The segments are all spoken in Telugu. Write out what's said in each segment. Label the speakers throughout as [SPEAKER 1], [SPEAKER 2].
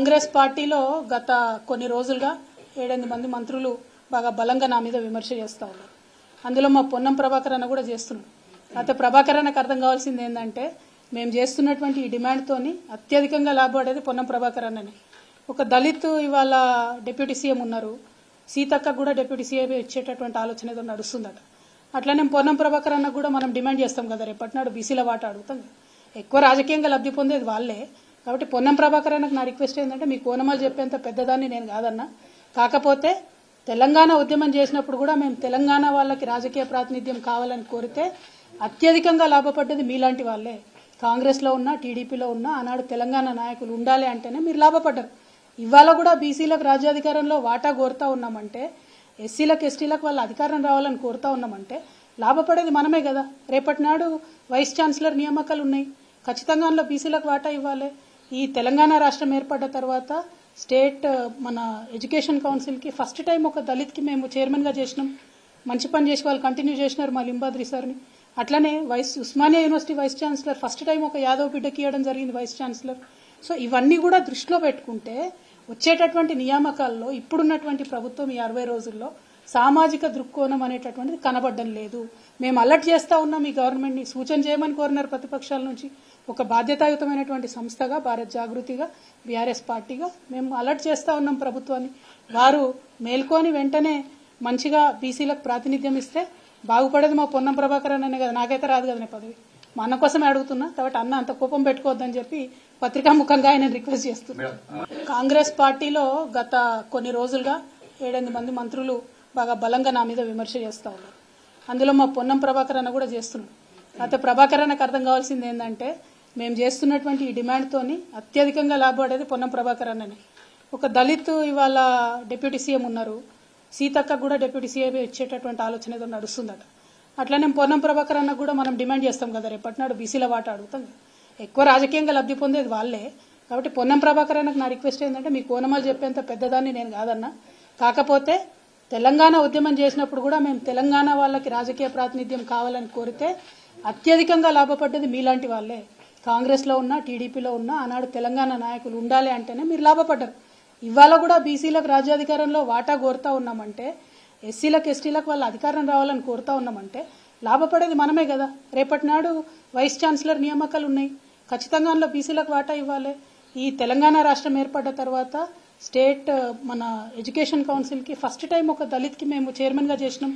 [SPEAKER 1] కాంగ్రెస్ పార్టీలో గత కొన్ని రోజులుగా ఏడెనిమిది మంది మంత్రులు బాగా బలంగా నా మీద విమర్శ చేస్తూ ఉన్నారు. అందులో మా పొన్నం ప్రభాకర్ అన్న కూడా చేస్తున్నాడు. అయితే ప్రభాకర్ అన్నకు అర్థం కావాల్సింది ఏంటంటే మేము చేస్తున్నటువంటి ఈ డిమాండ్తోని అత్యధికంగా లాభపడేది పొన్నం ప్రభాకర్ అన్నని. ఒక దళిత్ ఇవాళ డిప్యూటీ సీఎం ఉన్నారు. సీతక్క కూడా డిప్యూటీ సీఎం ఇచ్చేటటువంటి ఆలోచన ఏదో నడుస్తుందట. అట్లనే పొన్నం ప్రభాకర్ అన్న కూడా మనం డిమాండ్ చేస్తాం కదా రేపటినాడు బీసీల వాట అడుగుతాం. ఎక్కువ రాజకీయంగా లబ్ధి పొందేది వాళ్ళే. కాబట్టి పొన్నం ప్రభాకర్ అన్నకు నా రిక్వెస్ట్ ఏంటంటే మీ కోనమాలు చెప్పేంత పెద్దదాన్ని నేను కాదన్నా. కాకపోతే తెలంగాణ ఉద్యమం చేసినప్పుడు కూడా మేము తెలంగాణ వాళ్ళకి రాజకీయ ప్రాతినిధ్యం కావాలని కోరితే అత్యధికంగా లాభపడ్డది మీలాంటి వాళ్ళే. కాంగ్రెస్లో ఉన్న టీడీపీలో ఉన్న ఆనాడు తెలంగాణ నాయకులు ఉండాలి అంటేనే మీరు లాభపడ్డారు. ఇవాళ కూడా బీసీలకు రాజ్యాధికారంలో వాటా కోరుతా ఉన్నామంటే ఎస్సీలకు ఎస్టీలకు వాళ్ళ అధికారం రావాలని కోరుతా ఉన్నామంటే లాభపడేది మనమే కదా. రేపటి నాడు వైస్ ఛాన్సలర్ నియామకాలు ఉన్నాయి. ఖచ్చితంగా అందులో బీసీలకు వాటా ఇవ్వాలి. ఈ తెలంగాణ రాష్ట్రం ఏర్పడ్డ తర్వాత స్టేట్ మన ఎడ్యుకేషన్ కౌన్సిల్కి ఫస్ట్ టైం ఒక దళిత్కి మేము చైర్మన్గా చేసినాం. మంచి పని చేసి వాళ్ళు కంటిన్యూ చేసినారు మా లింబాద్రి సార్ని. అట్లనే vice Osmania university vice chancellor first time ఒక యాదవ్ బిడ్డకి ఇవ్వడం జరిగింది వైస్ ఛాన్సలర్. సో ఇవన్నీ కూడా దృష్టిలో పెట్టుకుంటే వచ్చేటటువంటి నియామకాల్లో ఇప్పుడున్నటువంటి ప్రభుత్వం ఈ అరవై రోజుల్లో సామాజిక దృక్కోణం అనేటటువంటిది కనబడడం లేదు. మేము అలర్ట్ చేస్తా ఉన్నాం ఈ గవర్నమెంట్ని. సూచన చేయమని కోరినారు ప్రతిపక్షాల నుంచి. ఒక బాధ్యతాయుతమైనటువంటి సంస్థగా భారత్ జాగృతిగా బీఆర్ఎస్ పార్టీగా మేము అలర్ట్ చేస్తా ఉన్నాం ప్రభుత్వాన్ని. వారు మేల్కొని వెంటనే మంచిగా బీసీలకు ప్రాతినిధ్యం ఇస్తే బాగుపడేది మా పొన్నం ప్రభాకర్ అనే కదా. నాకైతే రాదు కదా పదవి. మా అన్న కోసమే అడుగుతున్నా. కాబట్టి అన్న అంత కోపం పెట్టుకోవద్దని చెప్పి పత్రికా ముఖంగా ఆయన రిక్వెస్ట్ చేస్తున్నా. కాంగ్రెస్ పార్టీలో గత కొన్ని రోజులుగా ఏడెనిమిది మంది మంత్రులు బాగా బలంగా నా మీద విమర్శ చేస్తూ ఉన్నారు. అందులో మా పొన్నం ప్రభాకర్ అన్న కూడా చేస్తున్నాడు అయితే ప్రభాకర్ అన్నకు అర్థం కావాల్సింది ఏంటంటే మేము చేస్తున్నటువంటి ఈ డిమాండ్తోని అత్యధికంగా లాభపడేది పొన్నం ప్రభాకర్ అన్నని. ఒక దళిత్ ఇవాళ డిప్యూటీ సీఎం ఉన్నారు. సీతక్క కూడా డిప్యూటీ సీఎం ఇచ్చేటటువంటి ఆలోచన ఏదో నడుస్తుందట. అట్లనే పొన్నం ప్రభాకర్ అన్న కూడా మనం డిమాండ్ చేస్తాం కదా రేపటినాడు బీసీల వాట అడుగుతాం. ఎక్కువ రాజకీయంగా లబ్ధి పొందేది వాళ్ళే. కాబట్టి పొన్నం ప్రభాకర్ అన్నకు నా రిక్వెస్ట్ ఏంటంటే మీ కోనమాలు చెప్పేంత పెద్దదాన్ని నేను కాదన్నా. కాకపోతే తెలంగాణ ఉద్యమం చేసినప్పుడు కూడా మేము తెలంగాణ వాళ్ళకి రాజకీయ ప్రాతినిధ్యం కావాలని కోరితే అత్యధికంగా లాభపడ్డది మీలాంటి వాళ్ళే. కాంగ్రెస్లో ఉన్న టీడీపీలో ఉన్న ఆనాడు తెలంగాణ నాయకులు ఉండాలి అంటేనే మీరు లాభపడ్డారు. ఇవాళ కూడా బీసీలకు రాజ్యాధికారంలో వాటా కోరుతా ఉన్నామంటే ఎస్సీలకు ఎస్టీలకు వాళ్ళ అధికారం రావాలని కోరుతా ఉన్నామంటే లాభపడేది మనమే కదా. రేపటి నాడు వైస్ ఛాన్సలర్ నియామకాలు ఉన్నాయి. ఖచ్చితంగా అందులో బీసీలకు వాటా ఇవ్వాలి. ఈ తెలంగాణ రాష్ట్రం ఏర్పడ్డ తర్వాత స్టేట్ మన ఎడ్యుకేషన్ కౌన్సిల్కి ఫస్ట్ టైం ఒక దళిత్కి మేము చైర్మన్గా చేసినాం.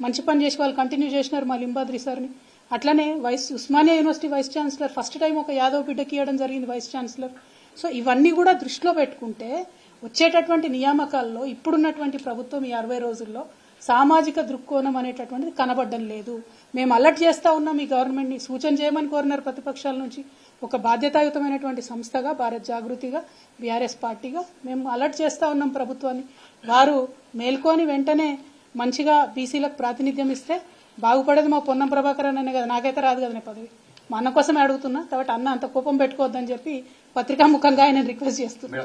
[SPEAKER 1] మంచి పని చేసి వాళ్ళు కంటిన్యూ చేసినారు మా లింబాద్రి సార్ని. అట్లనే vice Osmania university vice chancellor first time ఒక యాదవ్ బిడ్డకి ఇవ్వడం జరిగింది వైస్ ఛాన్సలర్. సో ఇవన్నీ కూడా దృష్టిలో పెట్టుకుంటే వచ్చేటటువంటి నియామకాల్లో ఇప్పుడున్నటువంటి ప్రభుత్వం ఈ అరవై రోజుల్లో సామాజిక దృక్కోణం అనేటటువంటిది కనబడడం లేదు. మేము అలర్ట్ చేస్తా ఉన్నాం ఈ గవర్నమెంట్ని. సూచన చేయమని కోరినారు ప్రతిపక్షాల నుంచి. ఒక బాధ్యతాయుతమైనటువంటి సంస్థగా భారత్ జాగృతిగా బీఆర్ఎస్ పార్టీగా మేము అలర్ట్ చేస్తా ఉన్నాం ప్రభుత్వాన్ని. వారు మేల్కొని వెంటనే మంచిగా బీసీలకు ప్రాతినిధ్యం ఇస్తే బాగుపడేది మా పొన్నం ప్రభాకర్ అనే కదా. నాకైతే రాదు కదా పదవి. మా అన్న కోసమే అడుగుతున్నా. కాబట్టి అన్న అంత కోపం పెట్టుకోవద్దని చెప్పి పత్రికా ముఖంగా ఆయన రిక్వెస్ట్ చేస్తున్నా